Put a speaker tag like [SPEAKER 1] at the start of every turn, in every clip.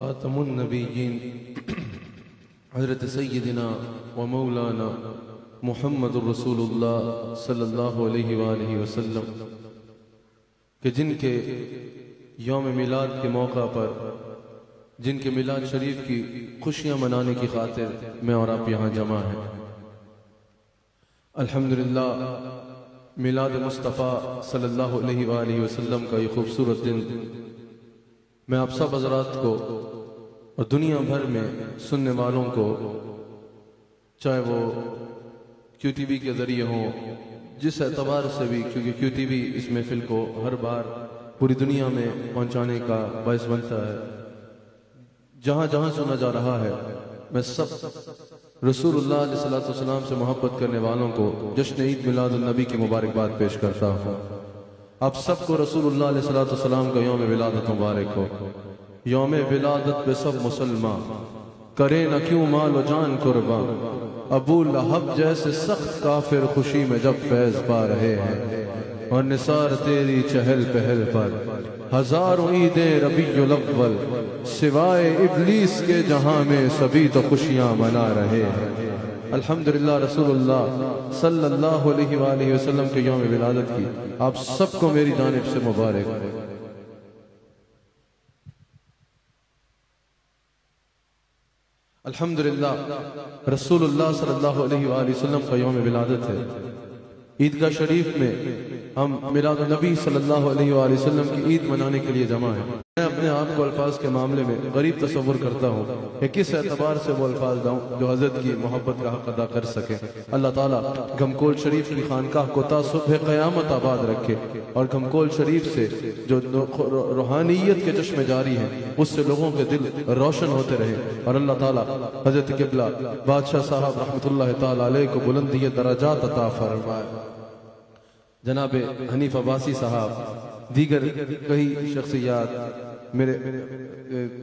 [SPEAKER 1] خاتم النبیین، حضرت سیدنا و مولانا محمد الرسول اللہ صلی اللہ علیہ وآلہ وسلم کہ جن کے یوم میلاد کے موقع پر، جن کے میلاد شریف کی خوشیاں منانے کی خاطر میں اور آپ یہاں جمع ہیں۔ الحمدللہ، میلاد مصطفیٰ صلی اللہ علیہ وآلہ وسلم کا یہ خوبصورت دن، میں آپ سب حضرات کو اور دنیا بھر میں سننے والوں کو، چاہے وہ کیو ٹی وی کے ذریعے ہوں، جس اعتبار سے بھی، کیونکہ کیو ٹی وی اس محفل کو ہر بار پوری دنیا میں پہنچانے کا باعث بنتا ہے۔ جہاں جہاں سنا جا رہا ہے، میں سب رسول اللہ علیہ الصلوۃ والسلام سے محبت کرنے والوں کو جشن عید میلاد النبی کی مبارکباد پیش کرتا ہوں۔ آپ سب کو رسول اللہ علیہ الصلوۃ والسلام کا یوم ولادت مبارک ہو۔ یوم ولادت پہ سب مسلمان، کرے نہ کیوں مال و جان قربان۔ ابو لہب جیسے سخت کافر خوشی میں جب فیض پا رہے ہیں، اور نثار تیری چہل پہل پر۔ ہزاروں عیدیں ربیع الاول، سوائے ابلیس کے جہاں میں سبھی تو خوشیاں منا رہے ہیں۔ الحمدللہ رسول اللہ صلی اللہ علیہ وآلہ وسلم کے یوم ولادت کی، آپ سب کو میری جانب سے مبارک۔ الحمدللہ، رسول اللہ صلی اللہ علیہ وآلہ وسلم کا یوم ولادت ہے۔ عیدگاہ شریف میں ہم میلاد النبی صلی اللہ علیہ وآلہ وسلم کی عید منانے کے لیے جمع ہیں۔ میں اپنے آپ کو الفاظ کے معاملے میں غریب تصور کرتا ہوں کہ کس اعتبار سے وہ الفاظ داؤں جو حضرت کی محبت کا حق ادا کر سکے اللہ تعالیٰ گھمکول شریف کی خانقاہ کو تا صبح قیامت آباد رکھے اور گھمکول شریف سے جو روحانیت کے چشمے جاری ہیں، اس سے لوگوں کے دل روشن ہوتے رہے اور اللہ تعالیٰ حضرت قبلہ بادشاہ صاحب رحمت اللہ تعالیٰ علیہ کو بلندی درجات عطا فرمائے۔ جناب حنیف عباسی صاحب، دیگر کئی شخصیات میرے،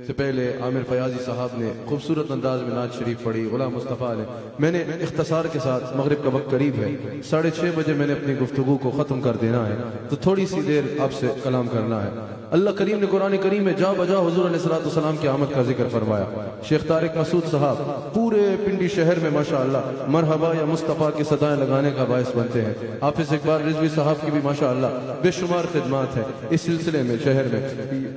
[SPEAKER 1] سے پہلے عامر فیاضی صاحب نے خوبصورت انداز میں ناز شریف پڑھی، غلام مصطفیٰ نے۔ میں نے اختصار کے ساتھ مغرب کا وقت قریب ہے۔ ساڑھے چھ بجے میں نے اپنی گفتگو کو ختم کر دینا ہے۔ تو تھوڑی سی دیر آپ سے کلام کرنا ہے۔ اللہ کریم نے قرآن کریم میں جا بجا حضور علیہ السلام کی آمد کا ذکر فرمایا۔ شیخ طارق مسعود صاحب، پورے پنڈی شہر میں ماشاءاللہ مرحبا یا مصطفیٰ کی صدائیں لگانے کا باعث بنتے ہیں۔ حافظ اقبال رضوی صاحب کی بھی ماشاءاللہ بے شمار خدمات ہیں۔ اس سلسلے میں، شہر میں۔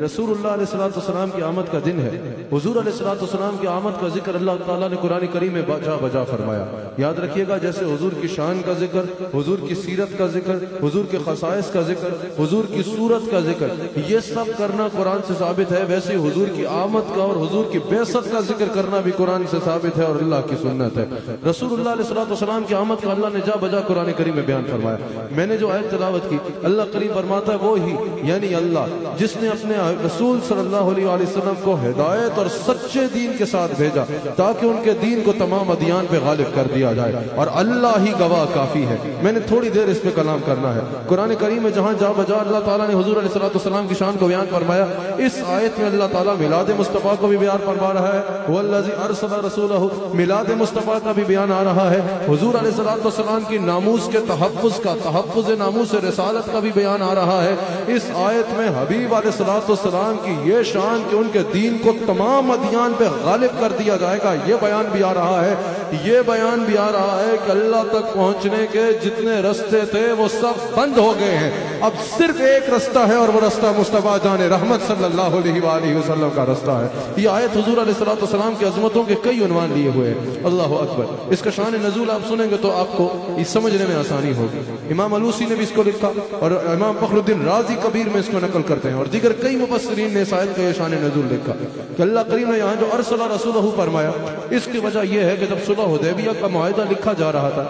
[SPEAKER 1] رسول اللہ علیہ السلام کی آمد کا دن ہے۔ حضور علیہ السلام کی آمد کا ذکر اللہ تعالیٰ نے قرآن کریم میں جا بجا فرمایا۔ یاد رکھیے گا، جیسے حضور کی شان کا ذکر، حضور کی سیرت کا ذکر، حضور کے خصائص کا ذکر، حضور کی صورت کا ذکر، یہ سب کرنا قرآن سے ثابت ہے، ویسے حضور کی آمد کا اور حضور کی بیست کا ذکر کرنا بھی قرآن سے ثابت ہے اور اللہ کی سنت ہے۔ رسول اللہ علیہ السلام کی آمد کا اللہ نے جا بجا قرآن کریم میں بیان فرمایا۔ میں نے جو آیت تلاوت کی، اللہ کریم فرماتا ہے، وہ ہی یعنی اللہ، جس نے اپنے رسول صلی اللہ علیہ وسلم کو ہدایت اور سچے دین کے ساتھ بھیجا، تاکہ ان کے دین کو تمام ادیان پہ غالب کر دیا جائے۔ اور اللہ ہی گواہ کافی ہے۔ میں نے تھوڑی دیر اس پہ کلام کرنا ہے۔ قرآن کریم میں جہاں جا بجا، اللہ تعالیٰ نے حضور علیہ السلام کی شان کو بیان فرمایا، اس آیت میں اللہ تعالیٰ میلاد مصطفیٰ کو بھی بیان فرما رہا ہے، والذی ارسل رسولہ، میلاد مصطفیٰ کا بھی بیان آ رہا ہے۔ حضور علیہ السلام کی ناموس کے تحفظ کا، تحفظ ناموس رسالت کا بھی بیان آ رہا ہے۔ اس آیت میں حبیب علیہ السلام کی یہ شان کہ ان کے دین کو تمام ادیان پہ غالب کر دیا جائے گا، یہ بیان بھی آ رہا ہے۔ یہ بیان بھی آ رہا ہے کہ اللہ تک پہنچنے کے جتنے رستے تھے وہ سب بند ہو گئے ہیں۔ اب صرف ایک رستہ ہے اور وہ رستہ مصطفیٰ جان رحمت صلی اللہ علیہ وآلہ وسلم کا رستہ ہے۔ یہ آیت حضور علیہ السلام کی عظمتوں کے کئی عنوان لیے ہوئے ہیں۔ اللہ اکبر۔ اس کا شان نزول آپ سنیں گے تو آپ کو اس سمجھنے میں آسانی ہوگی۔ امام علوسی نے بھی اس کو لکھا اور امام فخر الدین رازی کبیر میں اس کو نقل کرتے ہیں اور دیگر کئی مفسرین نے اس آیت کا یہ شان نزول لکھا کہ اللہ کریم نے یہاں جو ارسل رسولہ فرمایا، اس کی وجہ یہ ہے کہ جب صلح حدیبیہ کا معاہدہ لکھا جا رہا تھا۔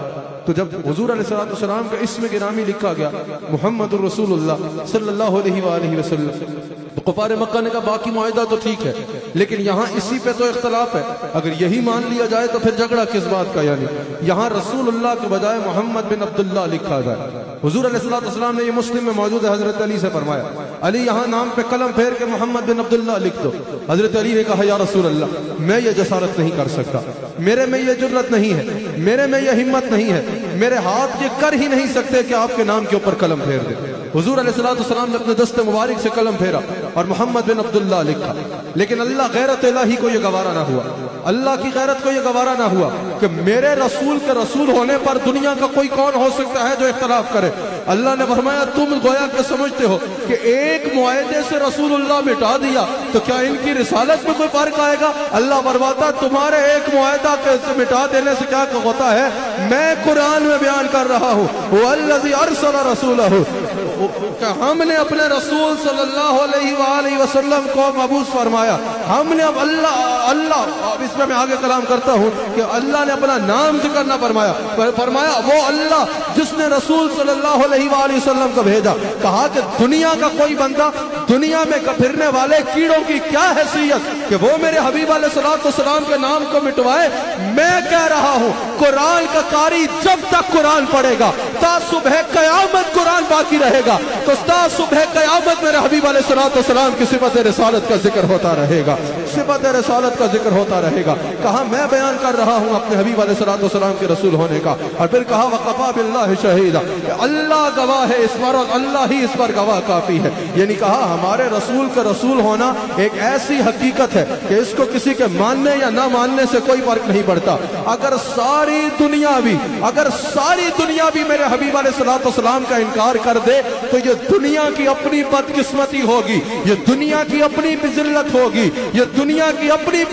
[SPEAKER 1] تو جب حضور علیہ السلام کا اسم گرامی لکھا گیا، محمد الرسول اللہ صلی اللہ علیہ وآلہ وسلم، تو قفار مکہ نے کہا، باقی معاہدہ تو ٹھیک ہے، لیکن یہاں اسی پہ تو اختلاف ہے۔ اگر یہی مان لیا جائے تو پھر جھگڑا کس بات کا؟ یعنی یہاں رسول اللہ کے بجائے محمد بن عبداللہ لکھا جائے حضور علیہ السلام نے یہ مسلم میں موجود ہے، حضرت علی سے فرمایا، علی یہاں نام پہ قلم پھیر کے محمد بن عبداللہ لکھ دو۔ حضرت علی نے کہا، یا رسول اللہ، میں یہ جسارت نہیں کر سکتا۔ میرے میں یہ جرت نہیں ہے، میرے میں یہ ہمت نہیں ہے، میرے ہاتھ یہ کر ہی نہیں سکتے کہ آپ کے نام کے اوپر قلم پھیر دے۔ حضور علیہ السلام نے اپنے دست مبارک سے قلم پھیرا اور محمد بن عبداللہ لکھا۔ لیکن اللہ غیرت الہی کو یہ گوارا نہ ہوا۔ اللہ کی غیرت کو یہ گوارا نہ ہوا کہ میرے رسول کے رسول ہونے پر دنیا کا کوئی کون ہو سکتا ہے جو اختلاف کرے۔ اللہ نے فرمایا، تم گویا کہ سمجھتے ہو کہ ایک معاہدے سے رسول اللہ مٹا دیا تو کیا ان کی رسالت میں کوئی فرق آئے گا؟ اللہ فرماتا، تمہارے ایک معاہدہ سے مٹا دینے سے کیا ہوتا ہے؟ میں قرآن میں بیان کر رہا ہوں۔ وَالَّذِي أَرْسَلَ رَسُولَهُ۔ کہ ہم نے اپنے رسول صلی اللہ علیہ وآلہ وسلم کو مبوس فرمایا۔ ہم نے اب اللہ اللہ، اب اس میں میں آگے کلام کرتا ہوں کہ اللہ نے اپنا نام ذکر نہ فرمایا۔ فرمایا، وہ اللہ جس نے رسول صلی اللہ علیہ وآلہ وسلم کو بھیجا۔ کہا کہ دنیا کا کوئی بندہ دنیا میں پھرنے والے کیڑوں کی کیا حیثیت کہ وہ میرے حبیب علیہ السلام کے نام کو مٹوائے؟ میں کہہ رہا ہوں، قرآن کا قاری جب تک قرآن پڑھے گا۔ تا صبح قیامت قرآن باقی رہے گا، تو تا صبح قیامت میرے حبیب علیہ السلام کی صفت رسالت کا ذکر ہوتا رہے گا۔ صفت رسالت کا ذکر ہوتا رہے گا۔ کہا میں بیان کر رہا ہوں اپنے حبیب علیہ السلام کے رسول ہونے کا۔ اور پھر کہا، وقفا باللہ شہیدہ اللہ گواہ ہے اس پر اور اللہ ہی اس پر گواہ کافی ہے۔ یعنی کہا، ہمارے رسول کا رسول ہونا ایک ایسی حقیقت ہے کہ اس کو کسی کے ماننے یا نہ ماننے سے کوئی فرق نہیں پڑتا۔ اگر ساری دنیا بھی، اگر ساری دنیا بھی میرے حبیب علیہ السلام کا انکار کر دے، تو یہ دنیا کی اپنی بدقسمتی ہوگی۔ یہ دنیا کی اپنی بزلت ہوگی۔ یہ دنیا کی اپنی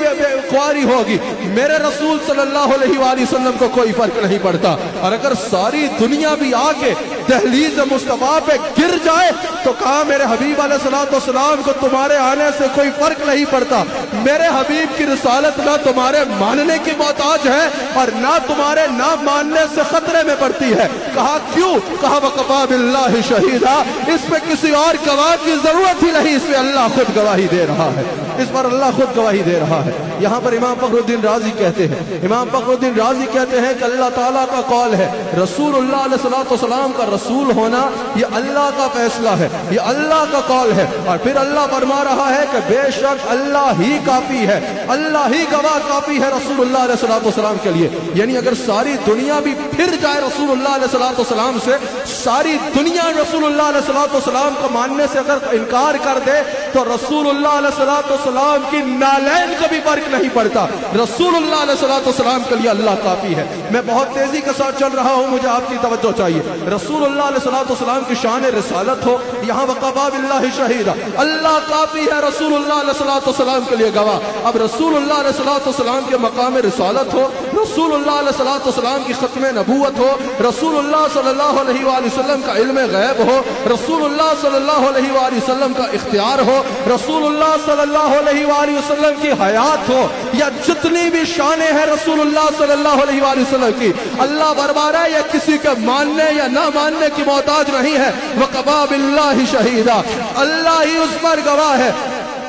[SPEAKER 1] خواری ہوگی۔ میرے رسول صلی اللہ علیہ وآلہ وسلم کو کوئی فرق نہیں پڑتا۔ اور اگر ساری دنیا بھی آکے دہلیز مصطفیٰ پہ گر جائے تو کہا میرے حبیب علیہ السلام کو تمہارے آنے سے کوئی فرق نہیں پڑتا۔ میرے حبیب کی رسالت نہ تمہارے ماننے کی محتاج ہے اور نہ تمہارے نہ ماننے سے خطرے میں پڑتی ہے۔ کہا کیوں؟ کہا وقفا باللہ شہیدہ اس پہ کسی اور گواہ کی ضرورت ہی نہیں، اس پہ اللہ خود گواہی دے رہا ہے۔ اس پر اللہ خود گواہی دے رہا ہے۔ یہاں پر امام فخر الدین رازی کہتے ہیں۔ امام فخر الدین رازی کہتے ہیں کہ اللہ تعالیٰ کا قول ہے، رسول اللہ علیہ السلام کا رسول ہونا یہ اللہ کا فیصلہ ہے، یہ اللہ کا قول ہے۔ اور پھر اللہ فرما رہا ہے کہ بے شک اللہ ہی کافی ہے، اللہ ہی گواہ کافی ہے رسول اللہ علیہ السلام کے لیے۔ یعنی اگر ساری دنیا بھی پھر جائے رسول اللہ علیہ السلام سے، ساری دنیا رسول اللہ علیہ السلام کو ماننے سے اگر انکار کر دے، تو رسول اللہ علیہ السلام کی نالین کا بھی فرق نہیں پڑتا۔ رسول اللہ علیہ السلام کے لیے اللہ کافی ہے۔ میں بہت تیزی کے ساتھ چل رہا ہوں، مجھے آپ کی توجہ چاہیے۔ رسول اللہ علیہ السلام کی شان رسالت ہو، یہاں وقبا باللہ شہیدہ۔ اللہ کافی ہے رسول اللہ علیہ السلام کے لیے گواہ۔ اب رسول اللہ علیہ السلام کے مقام رسالت ہو، رسول اللہ علیہ السلام کی ختم نبوت ہو، رسول اللہ صلی اللہ علیہ وآلہ وسلم کا علم غیب ہو، رسول اللہ صلی اللہ علیہ وآلہ وسلم کا اختیار ہو، رسول اللہ صلی اللہ علیہ وآلہ وسلم کی حیات ہو۔ یا جتنی بھی شانیں ہیں رسول اللہ صلی اللہ علیہ وآلہ وسلم کی، اللہ بربار ہے یا کسی کے ماننے یا نہ ماننے کی محتاج نہیں ہے۔ وہ کباب اللہ شہیدہ اللہ ہی اس پر گواہ ہے۔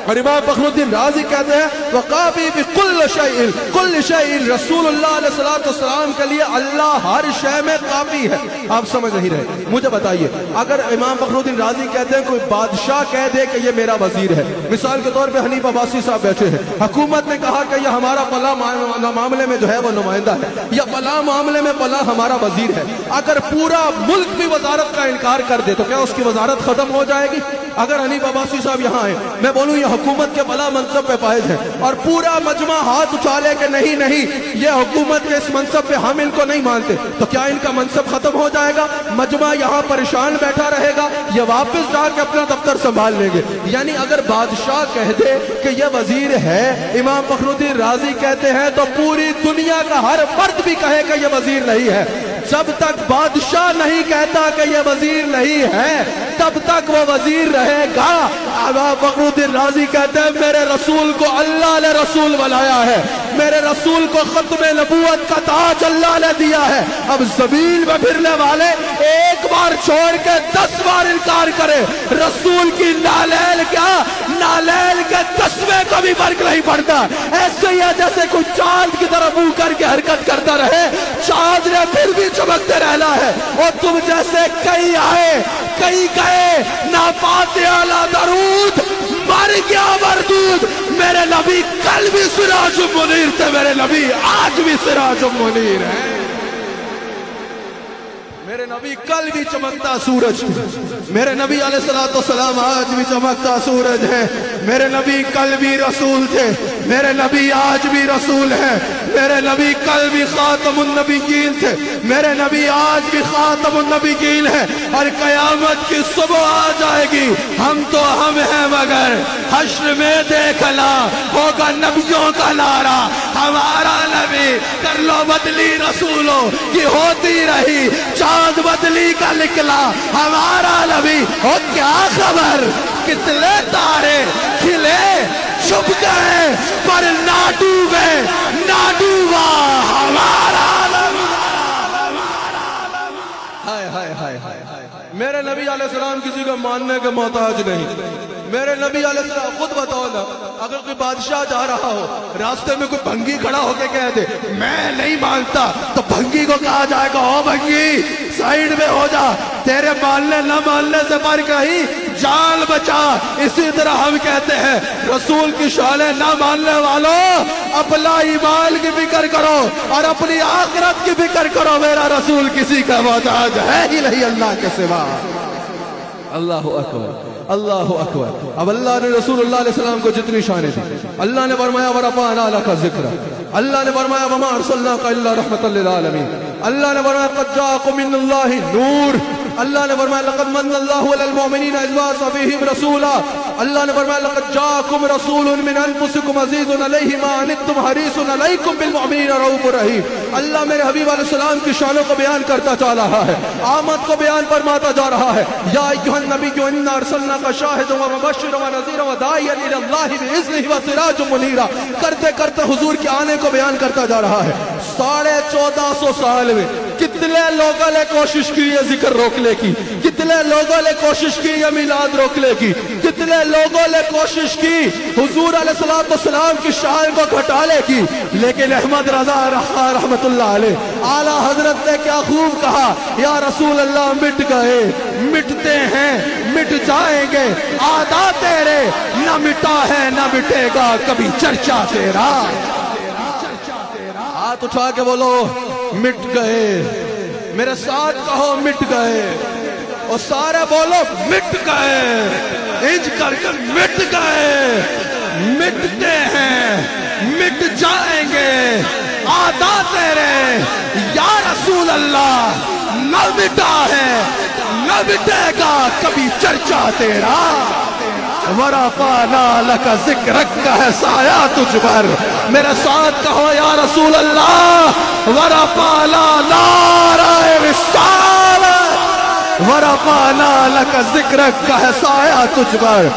[SPEAKER 1] اور امام فخر الدین رازی کہتے ہیں، وقابی بکل شیئل کل شیئل رسول اللہ علیہ السلام کے لیے اللہ ہر شے میں کافی ہے۔ آپ سمجھ نہیں رہے۔ مجھے بتائیے، اگر امام فخر الدین رازی کہتے ہیں، کوئی بادشاہ کہہ دے کہ یہ میرا وزیر ہے۔ مثال کے طور پہ حنیف عباسی صاحب بیٹھے ہیں۔ حکومت نے کہا کہ یہ ہمارا پلا معاملے میں جو ہے وہ نمائندہ ہے۔ یا پلا معاملے میں پلا ہمارا وزیر ہے۔ اگر پورا ملک بھی وزارت کا انکار کر دے تو کیا اس کی وزارت ختم ہو جائے گی؟ اگر حنیف عباسی صاحب یہاں ہیں میں بولوں یہ حکومت کے بلا منصب پہ فائز ہے اور پورا مجمع ہاتھ اچھالے کہ نہیں نہیں، یہ حکومت کے اس منصب پہ ہم ان کو نہیں مانتے۔ تو کیا ان کا منصب ختم ہو جائے گا؟ مجمع یہاں پریشان بیٹھا رہے گا، یہ واپس جا کے اپنا دفتر سنبھال لیں گے۔ یعنی اگر بادشاہ کہہ دے کہ یہ وزیر ہے، امام فخر الدین راضی کہتے ہیں، تو پوری دنیا کا ہر فرد بھی کہے کہ یہ وزیر نہیں ہے۔ جب تک بادشاہ نہیں کہتا کہ یہ وزیر نہیں ہے، تب تک وہ وزیر رہے گا۔ فخر الدین راضی کہتے ہیں، میرے رسول کو اللہ نے رسول بنایا ہے۔ میرے رسول کو ختم نبوت کا تاج اللہ نے دیا ہے۔ اب زمین میں پھرنے والے ایک بار چھوڑ کے دس بار انکار کرے۔ رسول کی نالیل کیا؟ نالیل کے دسویں کو بھی فرق نہیں پڑتا۔ ایسے ہی ہے جیسے کوئی چاند کی طرح منہ کر کے حرکت کرتا رہے۔ چاند نے پھر بھی چمکتے رہنا ہے۔ اور تم جیسے کئی آئے، کئی گئے نہ پاتے اعلیٰ درود، مر گیا مردود۔ میرے نبی کل بھی سراج منیر تھے، میرے نبی آج بھی سراج منیر ہے میرے نبی کل بھی چمکتا سورج میرے نبی علیہ السلام سلام آج بھی چمکتا سورج ہے۔ میرے نبی کل بھی رسول تھے۔ میرے نبی آج بھی رسول ہے میرے نبی کل بھی خاتم النبیین تھے۔ میرے نبی آج بھی خاتم النبیین ہے اور قیامت کی صبح آ جائے گی۔ ہم تو ہم ہیں مگر حشر میں دیکھنا ہوگا نبیوں کا نعرہ۔ ہمارا نبی کر لو بدلی رسولوں کی ہوتی رہی۔ نماز بدلی کا نکلا ہمارا نبی ہو کیا خبر کتنے تارے کھلے چھپ گئے پر نہ ڈوبے نہ ڈوبا ہمارا نبی ہائے ہائے ہائے ہائے میرے نبی علیہ السلام کسی کو ماننے کے محتاج نہیں میرے نبی علیہ السلام، خود بتاؤ نا، اگر کوئی بادشاہ جا رہا ہو، راستے میں کوئی بھنگی کھڑا ہو کے کہہ دے، میں نہیں مانتا، تو بھنگی کو کہا جائے گا او بھنگی، سائیڈ میں ہو جا، تیرے ماننے نہ ماننے سے پر کہیں جان بچا۔ اسی طرح ہم کہتے ہیں، رسول کی شالیں نہ ماننے والوں، اپنا ایمان کی فکر کرو اور اپنی آخرت کی فکر کرو، میرا رسول کسی کا محتاج ہے ہی نہیں، اللہ کے سوا۔ اللہ اکبر۔ اللہ اکبر اب اللہ نے رسول اللہ علیہ السلام کو جتنی شانیں دی اللہ نے فرمایا ورفعنا لك ذکر اللہ نے فرمایا وما ارسلناك الا رحمتا للعالمین اللہ نے فرمایا قد جاءكم من الله نور اللہ نے فرمایا، لقد من الله على المؤمنين اذ بعث فيهم رسولا. اللہ نے فرمایا، لقد جاءكم رسول من انفسكم عزيز عليه ما عنتم حريص عليكم بالمؤمنين رؤوف رحيم. اللہ میرے حبیب علیہ السلام کی شانوں کو بیان کرتا چا رہا ہے، آمد کو بیان فرماتا جا رہا ہے، یا ایھا النبی، انا ارسلناك شاهدا ومبشرا ونذيرا وداعيا الى الله باذنه وسراجا منيرا کرتے کرتے حضور کے آنے کو بیان کرتا جا رہا ہے، ساڑھے چودہ سو سال میں کتنے لوگوں نے کوشش کی یہ ذکر روکنے کی؟ کتنے لوگوں نے کوشش کی یہ میلاد روکنے کی؟ کتنے لوگوں نے کوشش کی حضور علیہ السلام کی شاعر کو گھٹانے کی؟ لیکن احمد رضا رحمت اللہ علیہ، اعلیٰ حضرت نے کیا خوب کہا؟ یا رسول اللہ، مٹ گئے، مٹتے ہیں، مٹ جائیں گے، آدھا تیرے، نہ مٹا ہے، نہ مٹے گا، کبھی چرچا تیرا۔ ہاتھ اٹھا کے بولو، مٹ گئے۔ میرے ساتھ کہو مٹ گئے۔ اور سارے بولو مٹ گئے۔ انج کر کے مٹ گئے۔ مٹتے ہیں۔ مٹ جائیں گے۔ آدھا تیرے۔ یا رسول اللہ، نہ مٹا ہے۔ نہ مٹے گا کبھی چرچا تیرا۔ ورفانا لک ذکرک کا ہے سایہ تجھ پر۔ میرے ساتھ کہو یا رسول اللہ ورفانا نارا رسالت پالا لکا ذکرک کا ہے سایہ تجھ پر.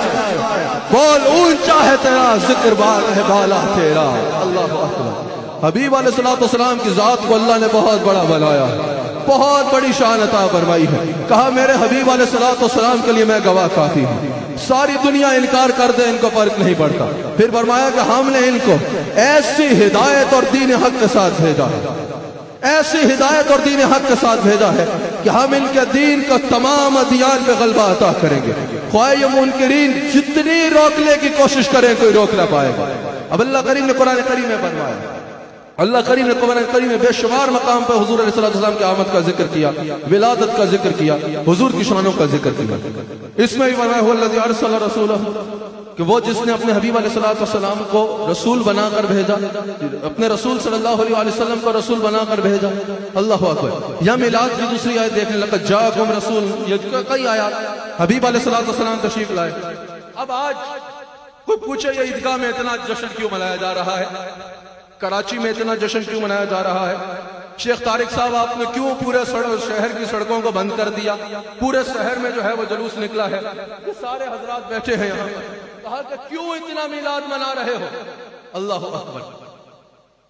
[SPEAKER 1] بول اونچا ہے تیرا، ذکر بال ہے بالا تیرا. اللہ اکبر. حبیب علیہ السلام کی ذات کو اللہ نے بہت بڑا بنایا ہے. بہت بڑی شان عطا فرمائی ہے۔ کہا، میرے حبیب علیہ السلام کے لیے میں گواہ کافی ہوں۔ ساری دنیا انکار کر دے، ان کو فرق نہیں پڑتا۔ پھر فرمایا کہ ہم نے ان کو ایسی ہدایت اور دین حق کے ساتھ بھیجا ہے۔ ایسی ہدایت اور دین حق کے ساتھ بھیجا ہے کہ ہم ان کے دین کا تمام ادیان پہ غلبہ عطا کریں گے۔ خواہ یہ منکرین، جتنی روکنے کی کوشش کریں، کوئی روک نہ پائے گا۔ اب اللہ کریم نے قرآن کریم میں فرمایا اللہ کریم نے قرآن کریم میں بے شمار مقام پر حضور علیہ السلام کے آمد کا ذکر کیا، ولادت کا ذکر کیا، حضور کی شانوں کا ذکر کیا۔ اس میں بھی اللہ ارسل رسول کہ وہ جس نے اپنے حبیب علیہ السلام کو رسول بنا کر بھیجا، اپنے رسول صلی اللہ علیہ وسلم کو رسول بنا کر بھیجا۔ اللہ اکبر۔ یا میلاد کی دوسری آیت دیکھنے لگا جاکم رسول، یہ کئی آیات، حبیب علیہ السلام تشریف لائے۔ اب آج کوئی پوچھے یہ عیدگاہ میں اتنا جشن کیوں منایا جا رہا ہے؟ کراچی میں اتنا جشن کیوں منایا جا رہا ہے؟ شیخ طارق صاحب، آپ نے کیوں پورے شہر کی سڑکوں کو بند کر دیا؟ پورے شہر میں جو ہے وہ جلوس نکلا ہے۔ یہ سارے حضرات بیٹھے ہیں یہاں کہا کہ کیوں اتنا میلاد منا رہے ہو؟ اللہ اکبر۔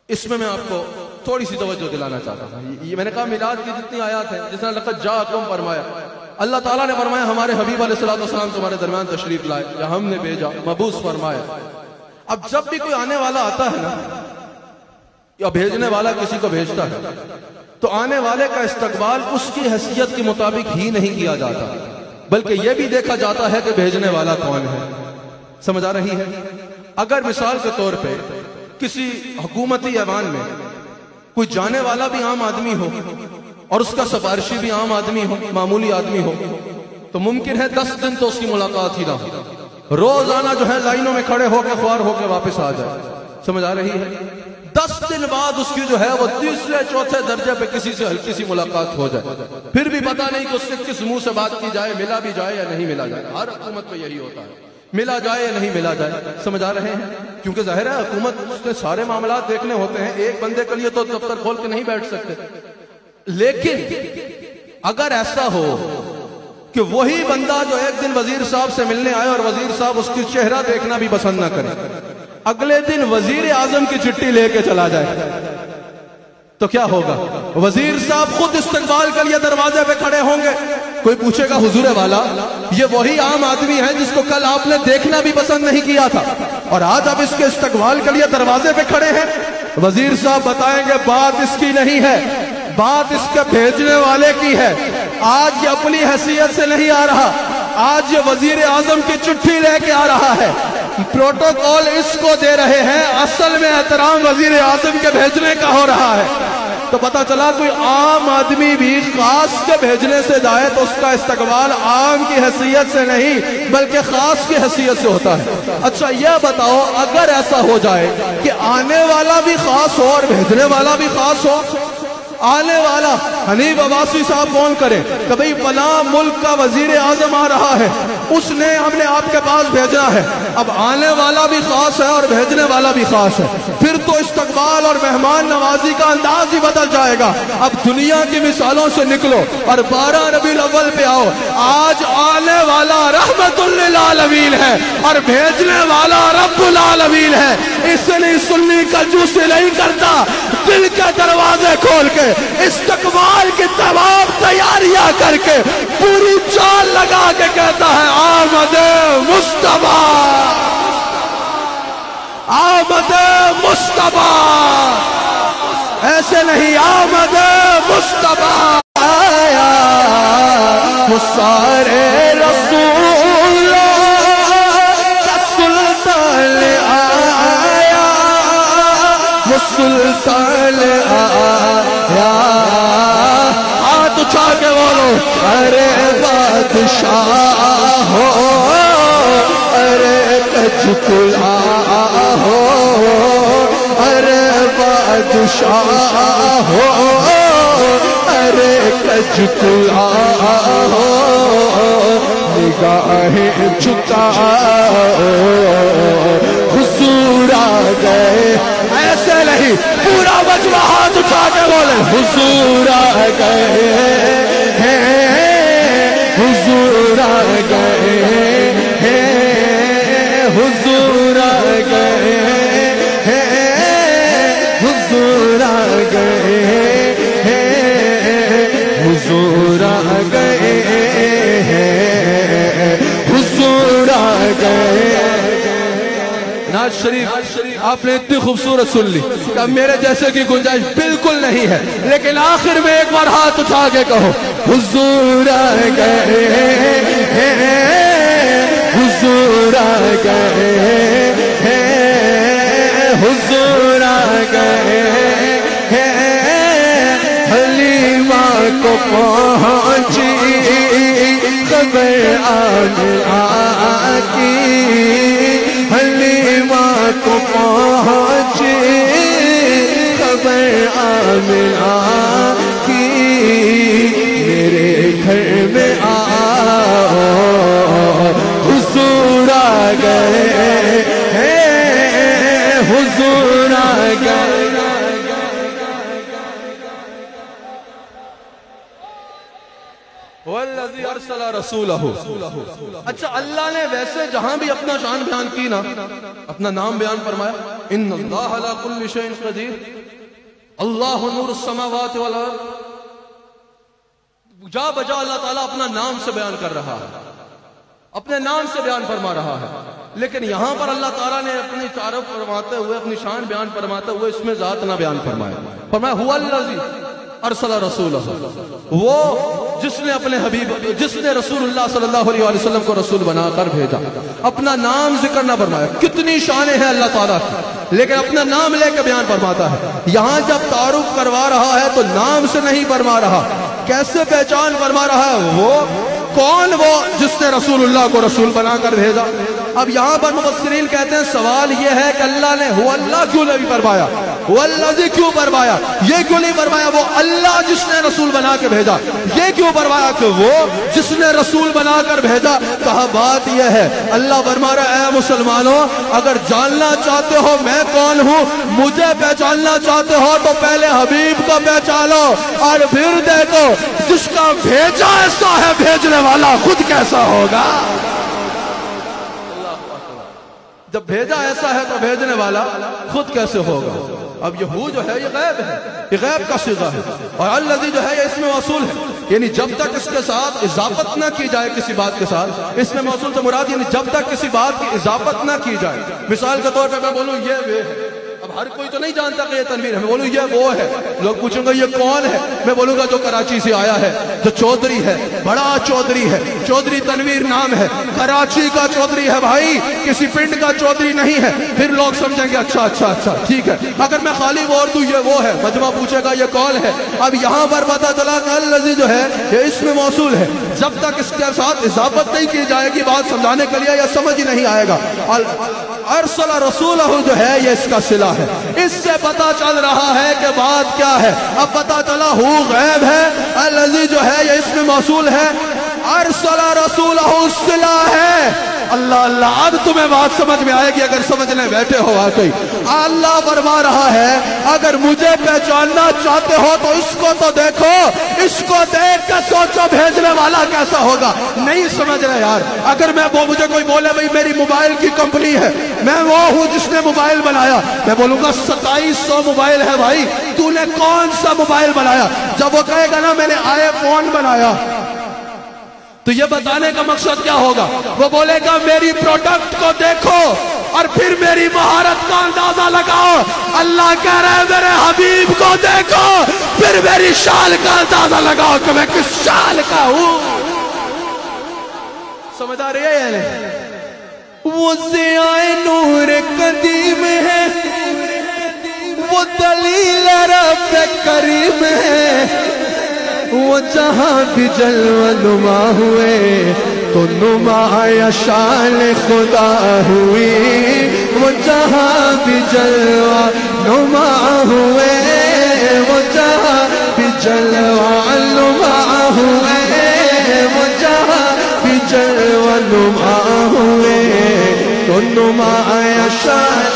[SPEAKER 1] اس میں میں آپ کو تھوڑی سی توجہ دلانا چاہتا ہوں۔ یہ میں نے کہا میلاد کی جتنی آیات ہیں، جس نے لقد جا کم فرمایا۔ اللہ تعالیٰ نے فرمایا، ہمارے حبیب علیہ السلام تمہارے درمیان تشریف لائے۔ یا ہم نے بھیجا مبوس فرمایا۔ اب جب بھی کوئی آنے والا آتا ہے نا یا بھیجنے والا کسی کو بھیجتا ہے۔ تو آنے والے کا استقبال اس کی حیثیت کے مطابق ہی نہیں کیا جاتا۔ بلکہ یہ بھی دیکھا جاتا ہے کہ بھیجنے والا کون ہے۔ سمجھ آ رہی ہے؟ اگر مثال کے طور پہ کسی حکومتی ایوان میں کوئی جانے والا بھی عام آدمی ہو اور اس کا سفارشی بھی عام آدمی ہو، معمولی آدمی ہو، تو ممکن ہے دس دن تو اس کی ملاقات ہی نہ ہو۔ روزانہ جو ہے لائنوں میں کھڑے ہو کے خوار ہو کے واپس آ جائے۔ سمجھ آ رہی ہے؟ دس دن بعد اس کی جو ہے وہ تیسرے چوتھے درجے پہ کسی سے ہلکی سی ملاقات ہو جائے۔ پھر بھی پتا نہیں کہ اس سے کس منہ سے بات کی جائے، ملا بھی جائے یا نہیں ملا جائے۔ ہر حکومت پہ یہی ہوتا ہے۔ ملا جائے یا نہیں ملا جائے، سمجھ آ رہے ہیں؟ کیونکہ ظاہر ہے حکومت اس کے سارے معاملات دیکھنے ہوتے ہیں، ایک بندے کے لیے تو دفتر کھول کے نہیں بیٹھ سکتے۔ لیکن اگر ایسا ہو کہ وہی بندہ جو ایک دن وزیر صاحب سے ملنے آئے اور وزیر صاحب اس کی چہرہ دیکھنا بھی پسند نہ کرے اگلے دن وزیر اعظم کی چٹی لے کے چلا جائے۔ تو کیا ہوگا؟ وزیر صاحب خود استقبال کے لیے دروازے پہ کھڑے ہوں گے۔ کوئی پوچھے گا، حضور والا، یہ وہی عام آدمی ہے جس کو کل آپ نے دیکھنا بھی پسند نہیں کیا تھا۔ اور آج آپ اس کے استقبال کے لیے دروازے پہ کھڑے ہیں۔ وزیر صاحب بتائیں گے، بات اس کی نہیں ہے۔ بات اس کے بھیجنے والے کی ہے۔ آج یہ اپنی حیثیت سے نہیں آ رہا۔ آج یہ وزیر اعظم کی چٹھی لے کے آ رہا ہے۔ پروٹوکول اس کو دے رہے ہیں، اصل میں احترام وزیر اعظم کے بھیجنے کا ہو رہا ہے۔ تو پتا چلا کوئی عام آدمی بھی خاص کے بھیجنے سے جائے تو اس کا استقبال عام کی حیثیت سے نہیں، بلکہ خاص کی حیثیت سے ہوتا ہے۔ اچھا یہ بتاؤ، اگر ایسا ہو جائے کہ آنے والا بھی خاص ہو اور بھیجنے والا بھی خاص ہو، آنے والا حنیف عباسی صاحب فون کرے کہ بھئی فلاں ملک کا وزیر اعظم آ رہا ہے۔ اس نے ہم نے آپ کے پاس بھیجا ہے۔ اب آنے والا بھی خاص ہے اور بھیجنے والا بھی خاص ہے۔ پھر تو استقبال اور مہمان نوازی کا انداز ہی بدل جائے گا۔ اب دنیا کی مثالوں سے نکلو اور بارہ ربی الاول پہ آؤ۔ آج آنے والا رحمت للعالمین ہے اور بھیجنے والا رب العالمین ہے۔ اس لیے سنی کا جوس نہیں کرتا، دل کے دروازے کھول کے، استقبال کی تمام تیاریاں کر کے، پوری چال لگا کے کہتا ہے، آمد مصطفیٰ۔ آمد مصطفیٰ۔ ایسے نہیں، آمد مصطفیٰ۔ آیا مسارے رسول کا سلطان آیا۔ سلطان آیا۔ ہاتھ اچھا کے بولو، ارے بادشاہ ہو، ارے کچھ کلا ارے بادشاہ ہو ارے کچھ کلا ہو، نگاہیں چکا حضور آ گئے۔ ایسے نہیں، پورا بجوا ہاتھ اٹھا کے بولے۔ حضور آ گئے ہیں، حضور آ گئے آپ نے اتنی خوبصورت سن لی کہ اب میرے جیسے کی گنجائش بالکل نہیں ہے۔ لیکن آخر میں ایک بار ہاتھ اٹھا کے کہو، حضور آ گئے۔ حضور آ گئے۔ حضور آ گئے۔ حلیمہ کو پہنچی، خبر آنے کی حلیمہ کو پہنچی۔ رسولہ۔ اچھا اللہ نے ویسے جہاں بھی اپنا شان بیان کی نا، اپنا نام بیان فرمایا، ان اللہ علی کل شیء قدیر اللہ نور السماوات والارض۔ جا بجا اللہ تعالیٰ اپنا نام سے بیان کر رہا ہے۔ اپنے نام سے بیان فرما رہا ہے۔ لیکن یہاں پر اللہ تعالیٰ نے اپنی تعارف فرماتے ہوئے، اپنی شان بیان فرماتے ہوئے اس میں ذات نہ بیان فرمایا۔ فرمایا، ہوا اللہ ارسل رسول وہ جس نے اپنے حبیب جس نے رسول اللہ صلی اللہ علیہ وسلم کو رسول بنا کر بھیجا۔ اپنا نام ذکر نہ فرمایا۔ کتنی شانیں ہیں اللہ تعالیٰ کی۔ لیکن اپنا نام لے کے بیان فرماتا ہے۔ یہاں جب تعارف کروا رہا ہے تو نام سے نہیں فرما رہا۔ کیسے پہچان فرما رہا ہے؟ وہ کون وہ جس نے رسول اللہ کو رسول بنا کر بھیجا؟ اب یہاں پر مبصرین کہتے ہیں، سوال یہ ہے کہ اللہ نے ہوا اللہ کیوں نہیں فرمایا؟ وہ اللہ کیوں فرمایا؟ یہ کیوں نہیں فرمایا وہ اللہ جس نے رسول بنا کے بھیجا؟ یہ کیوں فرمایا کہ وہ جس نے رسول بنا کر بھیجا؟ کہا بات یہ ہے، اللہ فرما رہا اے مسلمانوں، اگر جاننا چاہتے ہو میں کون ہوں، مجھے پہچاننا چاہتے ہو تو پہلے حبیب کو پہچانو اور پھر دیکھو جس کا بھیجا ایسا ہے، بھیجنے والا خود کیسا ہوگا؟ جب بھیجا ایسا ہے تو بھیجنے والا خود کیسے ہوگا؟ اب یہ ہو جو ہے، یہ غیب ہے، یہ غیب کا صیغہ ہے۔ اور اللہ جو ہے، یہ اس میں موصول ہے۔ یعنی جب تک اس کے ساتھ اضافت نہ کی جائے کسی بات کے ساتھ، اس میں موصول سے مراد یعنی جب تک کسی بات کی اضافت نہ کی جائے۔ مثال کے طور پہ میں بولوں، یہ ہے۔ اب ہر کوئی تو نہیں جانتا کہ یہ تنویر ہے۔ میں بولوں، یہ وہ ہے۔ لوگ پوچھیں گے، یہ کون ہے؟ میں بولوں گا، جو کراچی سے آیا ہے، جو چودری ہے، بڑا چودری ہے۔ چودری تنویر نام ہے۔ کراچی کا چودری ہے بھائی، کسی پنڈ کا چودری نہیں ہے۔ پھر لوگ سمجھیں گے اچھا اچھا اچھا ٹھیک ہے۔ اگر میں خالی بول دوں، یہ وہ ہے۔ مجمع پوچھے گا، یہ کون ہے؟ اب یہاں پر پتا چلا کہ الذی جی جو ہے، یہ اس میں موصول ہے۔ جب تک اس کے ساتھ اضافت نہیں کی جائے گی، بات سمجھانے کے لیے یہ سمجھ ہی نہیں آئے گا۔ ارسل رسول جو ہے، یہ اس کا صلح ہے۔ اس سے پتا چل رہا ہے کہ بات کیا ہے۔ اب پتا چلا ہو غیب ہے الزی جو ہے، یہ اس میں موصول ہے۔ ارسل رسول صلح ہے۔ اللہ اللہ اب تمہیں بات سمجھ میں آئے گی، اگر سمجھنے بیٹھے ہو واقعی۔ اللہ فرما رہا ہے، اگر مجھے پہچاننا چاہتے ہو تو اس کو تو دیکھو، اس کو دیکھ کے سوچو بھیجنے والا کیسا ہوگا۔ نہیں سمجھ رہے یار، اگر میں وہ، مجھے کوئی بولے بھائی میری موبائل کی کمپنی ہے، میں وہ ہوں جس نے موبائل بنایا۔ میں بولوں گا، ستائیس سو موبائل ہے بھائی، تو نے کون سا موبائل بنایا؟ جب وہ کہے گا نا، میں نے آئے فون بنایا۔ تو یہ بتانے کا مقصد کیا ہوگا؟ وہ بولے گا، میری پروڈکٹ کو دیکھو اور پھر میری مہارت کا اندازہ لگاؤ۔ اللہ کہہ رہے میرے حبیب کو دیکھو۔ پھر میری شال کا اندازہ لگاؤ کہ میں کس شال کا ہوں۔ سمجھ آ رہی ہے وہ زیائے نور قدیم ہے۔ وہ دلیل رب کریم ہے۔ وہ جہاں بھی جلوہ نما ہوئے تو نما شان خدا ہوئی۔ وہ جہاں بھی جلوہ نما ہوئے، وہ جہاں بھی جلوہ نما ہوئے، وہ جہاں بھی جلوہ نما ہوئے تو نما شان۔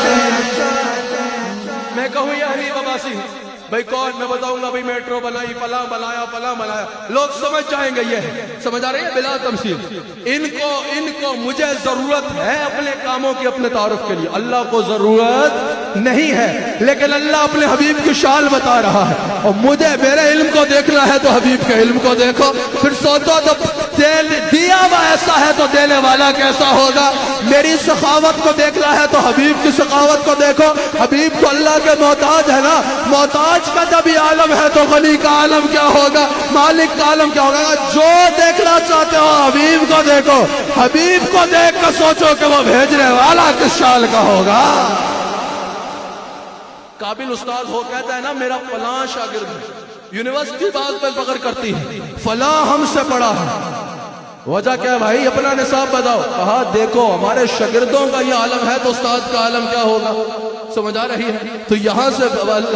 [SPEAKER 1] میں کہوں یا حبیب عباسی بھائی کون؟ میں بتاؤں گا بھائی میٹرو بنائی، فلاں بنایا فلاں بنایا۔ لوگ سمجھ جائیں گے یہ۔ سمجھ آ رہے ہیں بلا تمثیل۔ ان کو ان کو مجھے ضرورت ہے اپنے کاموں کی، اپنے تعارف کے لیے۔ اللہ کو ضرورت نہیں ہے، لیکن اللہ اپنے حبیب کی شال بتا رہا ہے۔ اور مجھے میرے علم کو دیکھنا ہے تو حبیب کے علم کو دیکھو۔ پھر سوچو تو دیا ہوا ایسا ہے تو دینے والا کیسا ہوگا؟ میری سخاوت کو دیکھنا ہے تو حبیب کی سخاوت کو دیکھو۔ حبیب کو اللہ کے محتاج ہے نا؟ محتاج کا جب یہ عالم ہے تو غنی کا عالم کیا ہوگا؟ مالک کا عالم کیا ہوگا؟ جو دیکھنا چاہتے ہو حبیب کو دیکھو۔ حبیب کو دیکھ کر سوچو کہ وہ بھیجنے والا کس شال کا ہوگا؟ قابل استاد ہو کہتا ہے نا، میرا فلاں شاگرد یونیورسٹی بات پر فخر کرتی ہے۔ فلاں ہم سے پڑھا ہے۔ وجہ کیا بھائی؟ اپنا نصاب بتاؤ۔ کہا، دیکھو، ہمارے شاگردوں کا یہ عالم ہے تو استاد کا عالم کیا ہوگا؟ سمجھ آ رہی ہے؟ تو یہاں سے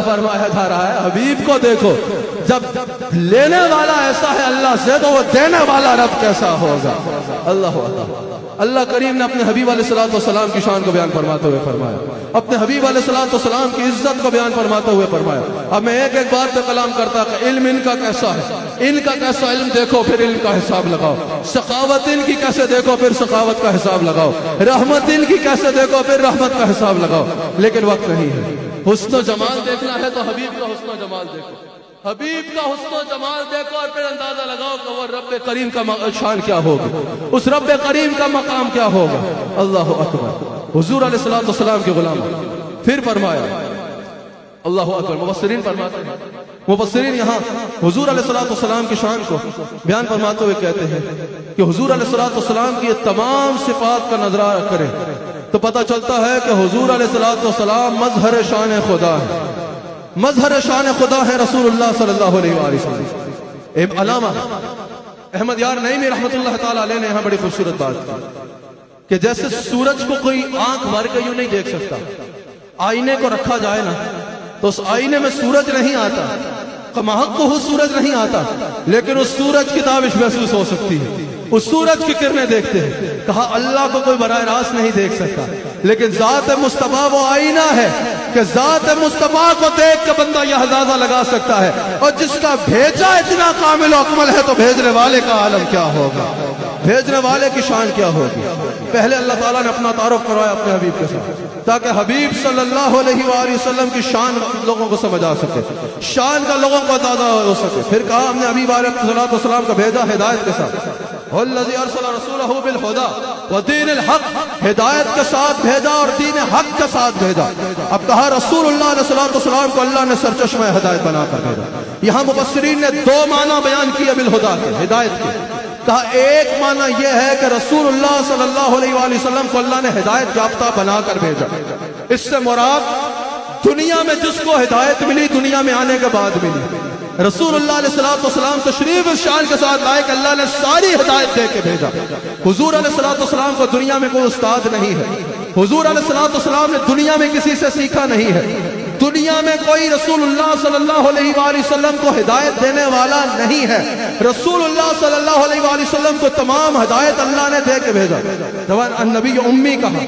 [SPEAKER 1] فرمایا جا رہا ہے، حبیب کو دیکھو، جب لینے والا ایسا ہے اللہ سے، تو وہ دینے والا رب کیسا ہوگا؟ اللہ اللہ اللہ کریم نے اپنے حبیب علیہ السلام کی شان کو بیان فرماتے ہوئے فرمایا۔ اپنے حبیب علیہ السلام کی عزت کو بیان فرماتے ہوئے فرمایا۔ اب میں ایک ایک بات پہ کلام کرتا کہ علم ان کا کیسا ہے۔ ان کا کیسا علم دیکھو، پھر علم کا حساب لگاؤ۔ سخاوت ان کی کیسے دیکھو، پھر سخاوت کا حساب لگاؤ۔ رحمت ان کی کیسے دیکھو، پھر رحمت کا حساب لگاؤ۔ لیکن وقت نہیں ہے۔ حسن و جمال دیکھنا ہے تو حبیب کا حسن و جمال دیکھو۔ حبیب کا حسن و جمال دیکھو اور پھر اندازہ لگاؤ کہ وہ رب کریم کا شان کیا ہوگا۔ اس رب کریم کا مقام کیا ہوگا؟ اللہ اکبر۔ حضور علیہ السلام کے غلام۔ پھر فرمایا، اللہ اکبر۔ مبصرین فرماتے ہیں۔ مبصرین یہاں حضور علیہ السلام کی شان کو بیان فرماتے ہوئے کہتے ہیں کہ حضور علیہ السلام کی تمام صفات کا نظرہ کرے تو پتہ چلتا ہے کہ حضور علیہ السلام مظہر شان خدا ہے مظہر شان خدا ہے رسول اللہ صلی اللہ علیہ وسلم۔ ایک علامہ، احمد یار نئی رحمت اللہ تعالی علیہ نے یہاں بڑی خوبصورت بات کی کہ جیسے سورج کو کوئی آنکھ بھر کے یوں نہیں دیکھ سکتا، آئینے کو رکھا جائے نا، تو اس آئینے میں سورج نہیں آتا کمحق کو سورج نہیں آتا، لیکن اس سورج کی تابش محسوس ہو سکتی ہے۔ اس سورج کی کرنیں دیکھتے ہیں، کہا اللہ کو کوئی براہ راست نہیں دیکھ سکتا، لیکن ذات مصطفیٰ وہ آئینہ ہے۔ کہ ذات مصطفیٰ کو دیکھ کے بندہ یہ حضازہ لگا سکتا ہے۔ اور جس کا بھیجا اتنا کامل و اکمل ہے تو بھیجنے والے کا عالم کیا ہوگا؟ بھیجنے والے کی شان کیا ہوگی؟ پہلے اللہ تعالیٰ نے اپنا تعارف کروایا اپنے حبیب کے ساتھ، تاکہ حبیب صلی اللہ علیہ وآلہ وسلم کی شان لوگوں کو سمجھ آ سکے، شان کا لوگوں کو اندازہ ہو سکے۔ پھر کہا، ہم نے حبیب علیہ السلام کا بھیجا ہدایت کے ساتھ۔ والذی ارسل رسولہ بالہدا ودین الحق ہدایت کے ساتھ بھیجا اور دین حق کے ساتھ بھیجا۔ اب کہا رسول اللہ علیہ السلام کو اللہ نے سرچشمہ ہدایت بنا کر بھیجا۔ یہاں مبصرین نے دو معنی بیان کیا بالہدا کے، ہدایت کے۔ کہا ایک معنی یہ ہے کہ رسول اللہ صلی اللہ علیہ وآلہ وسلم کو اللہ نے ہدایت یافتہ بنا کر بھیجا۔ اس سے مراد دنیا میں جس کو ہدایت ملی، دنیا میں آنے کے بعد ملی۔ رسول اللہ علیہ السلام تشریف شان کے ساتھ لائے کہ اللہ نے ساری ہدایت دے کے بھیجا۔ حضور علیہ السلام کو دنیا میں کوئی استاد نہیں ہے۔ حضور علیہ السلام نے دنیا میں کسی سے سیکھا نہیں ہے۔ دنیا میں کوئی رسول اللہ صلی اللہ علیہ وآلہ وسلم کو ہدایت دینے والا نہیں ہے۔ رسول اللہ صلی اللہ علیہ وآلہ وسلم کو تمام ہدایت اللہ نے دے کے بھیجا۔ النبی امی کہا۔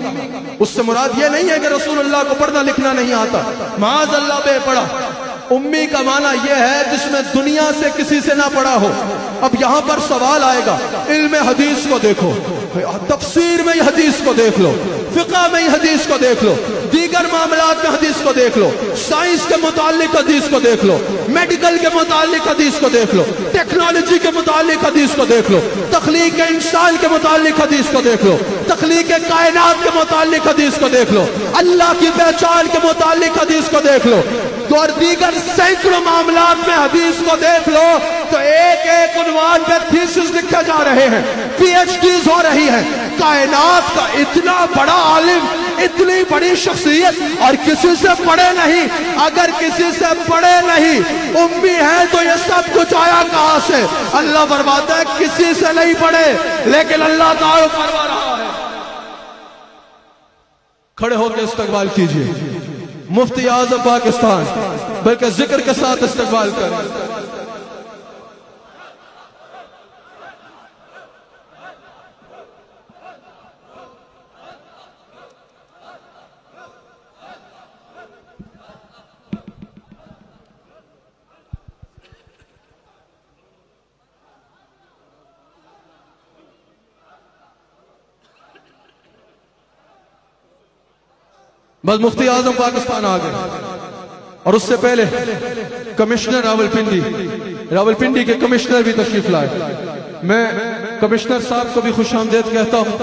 [SPEAKER 1] اس سے مراد یہ نہیں ہے کہ رسول اللہ کو پڑھنا لکھنا نہیں آتا۔ معاذ اللہ بے پڑھا۔ امی کا معنی یہ ہے جس میں دنیا سے کسی سے نہ پڑا ہو اب یہاں پر سوال آئے گا علم حدیث کو دیکھو تفسیر میں حدیث کو دیکھ لو فقہ میں حدیث کو دیکھ لو دیگر معاملات میں حدیث کو دیکھ لو سائنس کے متعلق حدیث کو دیکھ لو میڈیکل کے متعلق حدیث کو دیکھ لو ٹیکنالوجی کے متعلق حدیث کو دیکھ لو تخلیق انسان کے متعلق حدیث کو دیکھ لو تخلیق کائنات کے متعلق حدیث کو دیکھ لو اللہ کی پہچان کے متعلق حدیث کو دیکھ لو اور دیگر سینکڑوں معاملات میں حدیث کو دیکھ لو تو ایک ایک عنوان پہ تھیسس لکھے جا رہے ہیں۔ پی ایچ ڈیز ہو رہی ہیں۔ کائنات کا اتنا بڑا عالم، اتنی بڑی شخصیت اور کسی سے پڑھے نہیں۔ اگر کسی سے پڑھے نہیں، امی ہے تو یہ سب کچھ آیا کہاں سے؟ اللہ برباتا ہے کسی سے نہیں پڑھے، لیکن اللہ تعالیٰ فرما رہا ہے۔ کھڑے ہو کے استقبال کیجیے۔ مفتی اعظم پاکستان بلکہ ذکر کے ساتھ استقبال کر بس مفتی اعظم پاکستان آ گئے۔ اور اس سے پہلے کمشنر راول پنڈی راول پنڈی کے کمشنر بھی تشریف لائے۔ میں کمشنر صاحب کو بھی خوش آمدید کہتا ہوں۔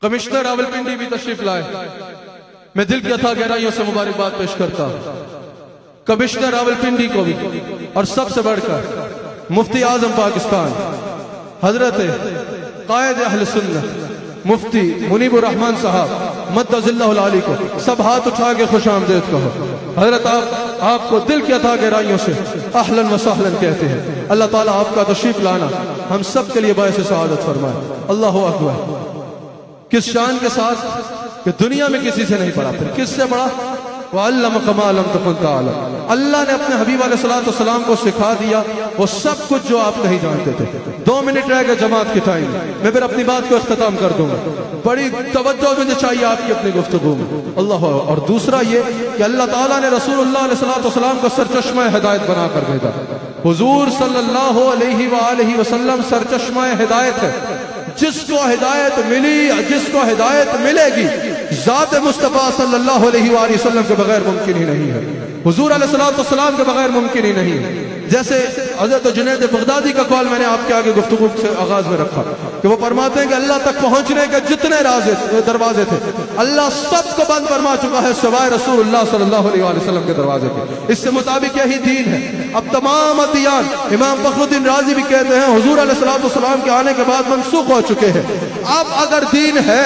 [SPEAKER 1] کمشنر راول پنڈی بھی تشریف لائے۔ میں دل کی تھا گہرائیوں سے مبارکباد پیش کرتا ہوں۔ کمشنر راول پنڈی کو بھی اور سب سے بڑھ کر مفتی اعظم پاکستان۔ حضرت قائد اہل سنت، مفتی منیب الرحمن صاحب مدد اللہ العالی کو سب ہاتھ اٹھا کے خوش آمدید کہو۔ حضرت آپ آپ کو دل کی عطا گہرائیوں سے اہلن و سہلن کہتے ہیں۔ اللہ تعالیٰ آپ کا تشریف لانا ہم سب کے لیے باعث سعادت فرمائے۔ اللہ اکبر۔ کس شان کے ساتھ کہ دنیا میں کسی سے نہیں پڑھا پھر کس سے پڑھا وَعَلَّمَ كَمَا لَمْ تَكُنْ تَعْلَمْ. اللہ نے اپنے حبیب علیہ السلام کو سکھا دیا، وہ سب کچھ جو آپ نہیں جانتے تھے۔ دو منٹ رہ گئے جماعت کی ٹائم میں۔ پھر اپنی بات کو اختتام کر دوں گا۔ بڑی توجہ مجھے چاہیے آپ کی اپنی گفتگو میں۔ اللہ، اور دوسرا یہ کہ اللہ تعالیٰ نے رسول اللہ علیہ السلام کو سرچشمہ ہدایت بنا کر بھیجا۔ حضور صلی اللہ علیہ وآلہ وسلم سرچشمہ ہدایت ہے۔ جس کو ہدایت ملی، جس کو ہدایت ملے گی ذات مصطفیٰ صلی اللہ علیہ وآلہ وسلم کے بغیر ممکن ہی نہیں ہے۔ حضور علیہ السلام کے بغیر ممکن ہی نہیں ہے۔ جیسے حضرت جنید بغدادی کا قول میں نے آپ کے آگے گفتگو سے آغاز میں رکھا کہ وہ فرماتے ہیں کہ اللہ تک پہنچنے کے جتنے دروازے تھے، اللہ سب کو بند فرما چکا ہے سوائے رسول اللہ صلی اللہ علیہ وسلم کے دروازے کے۔ اس سے مطابق یہی دین ہے۔ اب تمام ادیان امام فخر الدین راضی بھی کہتے ہیں، حضور علیہ السلام کے آنے کے بعد منسوخ ہو چکے ہیں۔ اب اگر دین ہے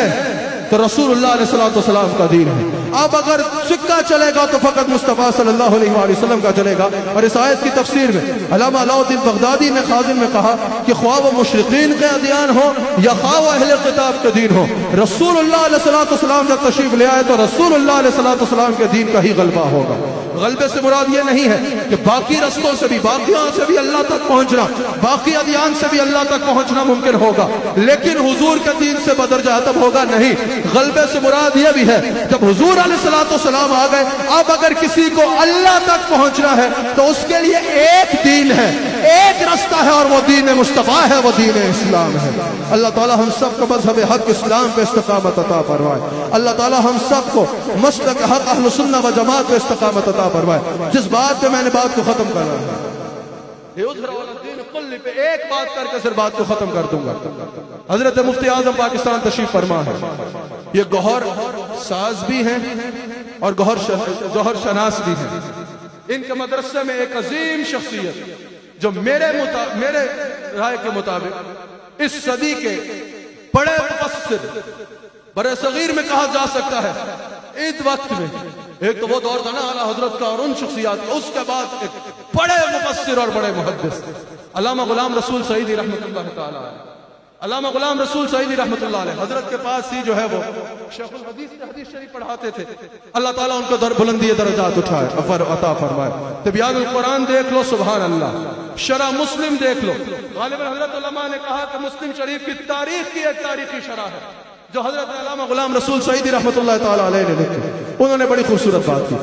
[SPEAKER 1] تو رسول اللہ علیہ السلام کا دین ہے۔ اب اگر سکہ چلے گا تو فقط مصطفیٰ صلی اللہ علیہ وآلہ وسلم کا چلے گا۔ اور اس آیت کی تفسیر میں علامہ علاؤ الدین بغدادی نے خازن میں کہا کہ خواہ و مشرقین کے ادیان ہو یا خواہ و اہل کتاب کے دین ہو رسول اللہ علیہ السلام جب تشریف لے آئے تو رسول اللہ علیہ السلام کے دین کا ہی غلبہ ہوگا۔ غلبے سے مراد یہ نہیں ہے کہ باقی رستوں سے بھی، باقیوں سے بھی اللہ تک پہنچنا، باقی ادیان سے بھی اللہ تک پہنچنا ممکن ہوگا۔ لیکن حضور کے دین سے بدر جاتب ہوگا نہیں۔ غلبے سے مراد یہ بھی ہے، جب حضور علیہ السلام آ گئے۔ اب اگر کسی کو اللہ تک پہنچنا ہے تو اس کے لیے ایک دین ہے، ایک رستہ ہے اور وہ دین مصطفیٰ ہے، وہ دین اسلام ہے۔ اللہ تعالی ہم سب کو مذہب حق اسلام پہ استقامت عطا فرمائے۔ اللہ تعالی ہم سب کو مسلک حق، اہل سنہ و جماعت پہ استقامت عطا فرمائے۔ جس بات پہ میں نے بات کو ختم کر رہا ہوں۔ پہ ایک بات کر کے صرف بات کو ختم کر دوں گا۔ حضرت مفتی اعظم پاکستان تشریف فرما ہے۔ یہ گوہر ساز بھی ہیں اور گوہر شناس بھی ہیں۔ ان کے مدرسے میں ایک عظیم شخصیت جو میرے میرے رائے کے مطابق اس صدی کے بڑے مفسر، بڑے صغیر میں کہا جا سکتا ہے اس وقت میں ایک تو وہ دور تھا نا اعلیٰ حضرت کا اور ان شخصیات اس کے بعد ایک بڑے مفسر اور بڑے محدث، علامہ غلام رسول سعیدی رحمت اللہ تعالیٰ علامہ غلام رسول سعیدی رحمت اللہ علیہ. حضرت کے پاس ہی جو ہے وہ شیخ الحدیث سے حدیث شریف پڑھاتے تھے. اللہ تعالیٰ ان کو در بلندی درجات اٹھائے افر عطا فرمائے. تبیان القرآن دیکھ لو سبحان اللہ شرح مسلم دیکھ لو. غالبا حضرت علماء نے کہا کہ مسلم شریف کی تاریخ کی ایک تاریخی شرح ہے، جو حضرت علامہ غلام رسول سعیدی رحمت اللہ تعالیٰ علیہ نے لکھے انہوں نے بڑی خوبصورت بات کی۔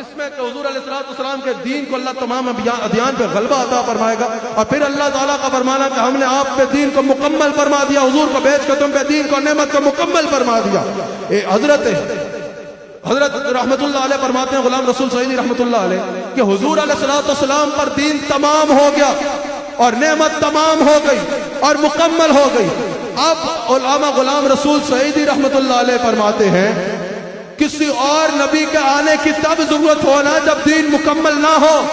[SPEAKER 1] اس میں کہ حضور علیہ السلام کے دین کو اللہ تمام ادیان پہ غلبہ عطا فرمائے گا اور پھر اللہ تعالیٰ کا فرمانا کہ ہم نے آپ پہ دین کو مکمل فرما دیا، حضور کو بیچ کے تم پہ دین کو نعمت کو مکمل فرما دیا۔ اے حضرت حضرت رحمت اللہ علیہ فرماتے ہیں، غلام رسول سعیدی رحمت اللہ علیہ، کہ حضور علیہ السلام پر دین تمام ہو گیا اور نعمت تمام ہو گئی اور مکمل ہو گئی۔ اب علامہ غلام رسول سعیدی رحمت اللہ علیہ فرماتے ہیں کسی اور نبی کے آنے کی تب ضرورت ہونا جب دین مکمل نہ ہو،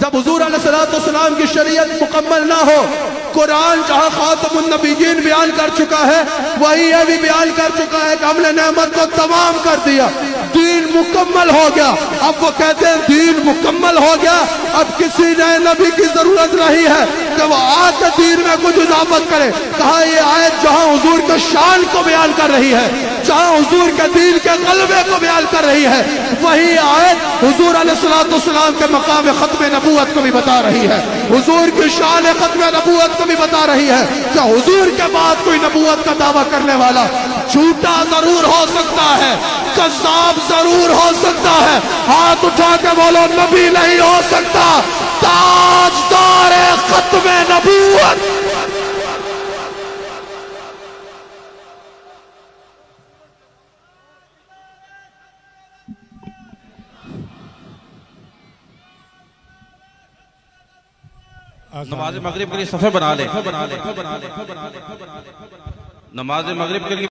[SPEAKER 1] جب حضور علیہ السلام کی شریعت مکمل نہ ہو۔ قرآن جہاں خاتم النبیین بیان کر چکا ہے، وہی یہ بھی بیان کر چکا ہے کہ ہم نے نعمت کو تمام کر دیا۔ دین مکمل ہو گیا۔ اب وہ کہتے ہیں دین مکمل ہو گیا۔ اب کسی نئے نبی کی ضرورت نہیں ہے کہ وہ آ کے دین میں کچھ اضافت کرے۔ کہا یہ آیت جہاں حضور کے شان کو بیان کر رہی ہے۔ جہاں حضور کے دین کے غلبے کو بیان کر رہی ہے، وہی آیت حضور علیہ السلام کے مقام ختم نبوت کو بھی بتا رہی ہے۔ حضور کی شان ختم نبوت کو بھی بتا رہی ہے کہ حضور کے بعد کوئی نبوت کا دعویٰ کرنے والا جھوٹا ضرور ہو سکتا ہے قذاب ضرور ہو سکتا ہے۔ ہاتھ اٹھا کے بولو، نبی نہیں ہو سکتا۔ تاجدار ختم نبوت۔
[SPEAKER 2] نماز مغرب کے لیے صفحے بنا لے۔ نماز مغرب کے لیے